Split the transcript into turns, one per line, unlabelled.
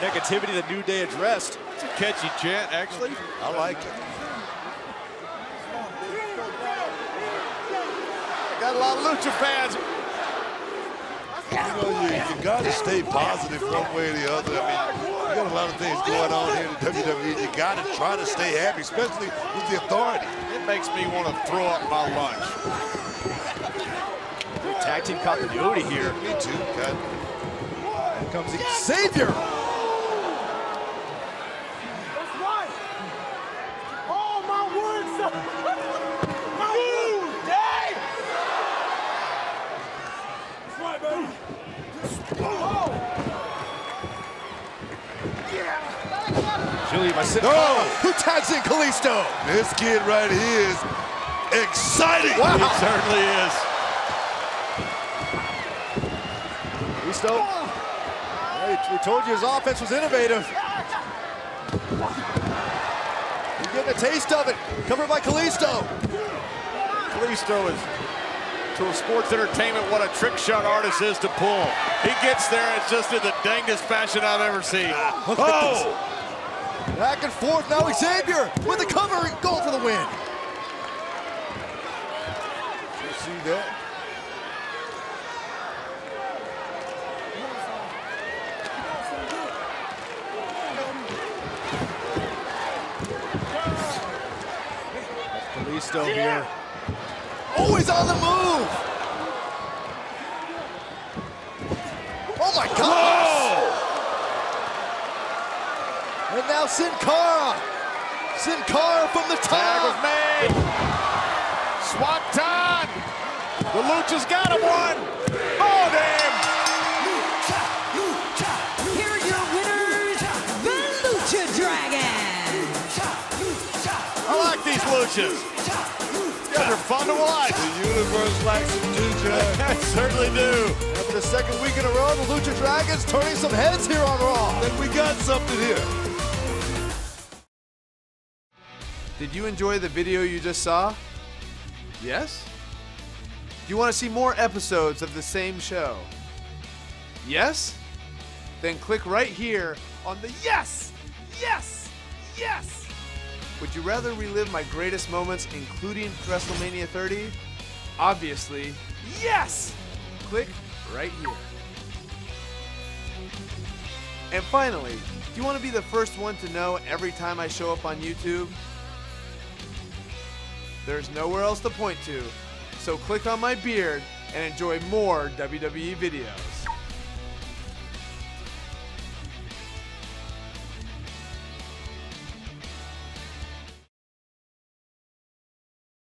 negativity that New Day addressed.
It's a catchy chant, actually.
I like it.
Got a lot of Lucha fans.
You know, you, you got to stay positive one way or the other. I mean, you got a lot of things going on here in WWE. You got to try to stay happy, especially with the authority.
It makes me want to throw up my lunch.
Good tag team continuity here.
Me too, God.
Here comes Xavier.
Oh, my word, son. My word. Dang. That's right, baby. Oh.
Julie, my sit.
No!
Who tags in Kalisto?
This kid right here is exciting.
Wow.
It certainly is.
Kalisto. We told you his offense was innovative. You're getting a taste of it. Covered by Kalisto.
Kalisto is, to a sports entertainment, what a trick shot artist is to pull. He gets there, it's just in the dangest fashion I've ever seen. Ah, oh!
Back and forth. Now Xavier with the cover goal for the win.
You see that?
Kalisto here. Always on the move. Oh my God! And now Sin Cara. Sin Cara from the
Tag was
top.
made. Swanton. The Lucha's got him one. Oh, damn. Like these Luchas. You guys are fun to watch.
The universe likes John.
I certainly do.
After the second week in a row, the Lucha Dragons turning some heads here on Raw.
Then we got something here.
Did you enjoy the video you just saw? Yes? Do you want to see more episodes of the same show? Yes? Then click right here on the yes! Yes! Yes! Would you rather relive my greatest moments, including WrestleMania 30? Obviously, yes! Click right here. And finally, do you want to be the first one to know every time I show up on YouTube? There's nowhere else to point to, so click on my beard and enjoy more WWE videos.